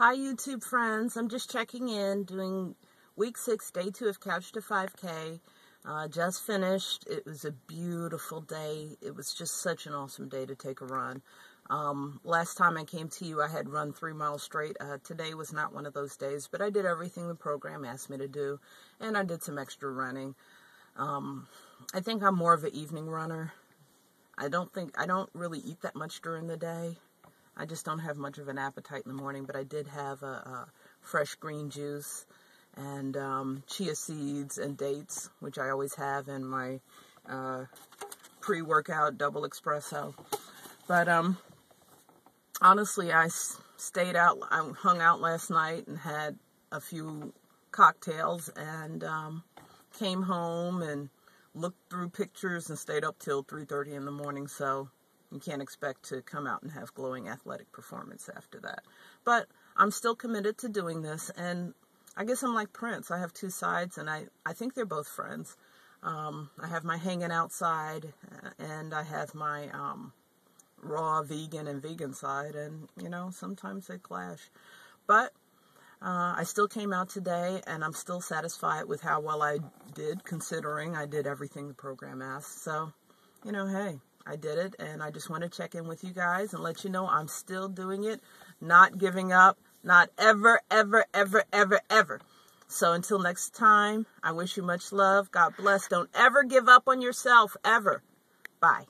Hi, YouTube friends. I'm just checking in, doing week six, day two of Couch to 5K. Uh, just finished. It was a beautiful day. It was just such an awesome day to take a run. Um, last time I came to you, I had run three miles straight. Uh, today was not one of those days, but I did everything the program asked me to do, and I did some extra running. Um, I think I'm more of an evening runner. I don't think I don't really eat that much during the day. I just don't have much of an appetite in the morning, but I did have a, a fresh green juice and um, chia seeds and dates, which I always have in my uh, pre-workout double espresso. But um, honestly, I stayed out, I hung out last night and had a few cocktails and um, came home and looked through pictures and stayed up till 3.30 in the morning. So you can't expect to come out and have glowing athletic performance after that. But I'm still committed to doing this, and I guess I'm like Prince. I have two sides, and I, I think they're both friends. Um, I have my hanging outside, uh, and I have my um, raw vegan and vegan side, and you know, sometimes they clash. But uh, I still came out today, and I'm still satisfied with how well I did, considering I did everything the program asked. So, you know, hey, I did it, and I just want to check in with you guys and let you know I'm still doing it, not giving up, not ever, ever, ever, ever, ever. So until next time, I wish you much love. God bless. Don't ever give up on yourself, ever. Bye.